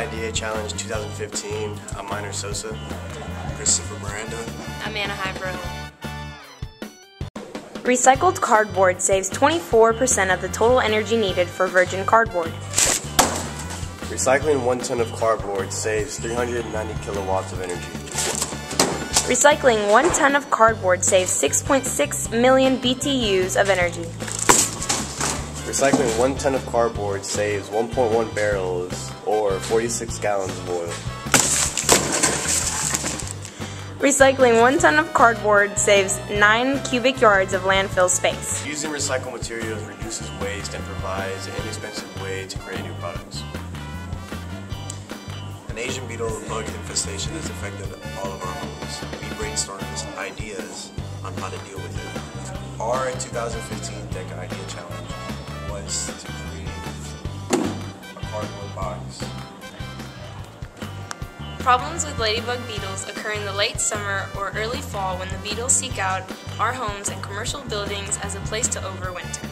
Deca Idea Challenge 2015. I'm Minor Sosa. Christopher Miranda. I'm Anna Hybro. Recycled cardboard saves 24% of the total energy needed for virgin cardboard. Recycling one ton of cardboard saves 390 kilowatts of energy. Recycling one ton of cardboard saves 6.6 million BTUs of energy. Recycling one ton of cardboard saves 1.1 barrels or 46 gallons of oil. Recycling one ton of cardboard saves 9 cubic yards of landfill space. Using recycled materials reduces waste and provides an inexpensive way to create new products. An Asian beetle bug infestation has affected all of our homes. We brainstormed ideas on how to deal with it. Our 2015 Deca Idea Challenge Problems with ladybug beetles occur in the late summer or early fall when the beetles seek out our homes and commercial buildings as a place to overwinter.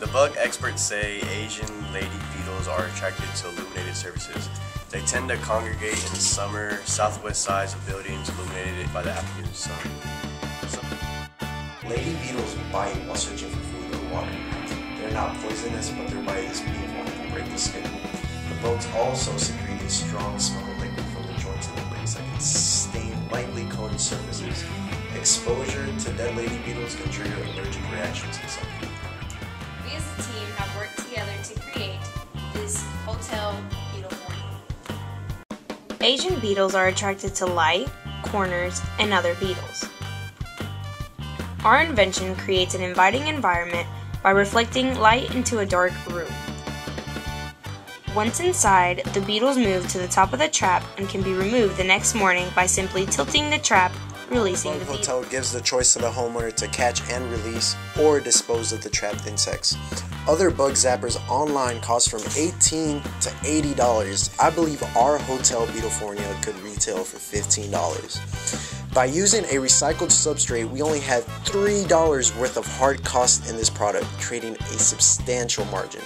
The bug experts say Asian lady beetles are attracted to illuminated surfaces. They tend to congregate in the summer, southwest sides of buildings illuminated by the afternoon sun. Lady beetles bite while searching for food or water. They're not poisonous, but their bite is painful and can break the skin. The bugs also secrete a strong smelling liquid from the joints of that can stain lightly coated surfaces. Exposure to dead lady beetles can trigger allergic reactions in some people. We as a team have worked together to create this hotel beetle warning. Asian beetles are attracted to light, corners, and other beetles. Our invention creates an inviting environment by reflecting light into a dark room. Once inside, the beetles move to the top of the trap and can be removed the next morning by simply tilting the trap, releasing the beetle. Hotel gives the choice to the homeowner to catch and release or dispose of the trapped insects. Other bug zappers online cost from 18 to $80. I believe our Hotel Beetlefornia could retail for $15. By using a recycled substrate, we only had $3 worth of hard cost in this product, creating a substantial margin.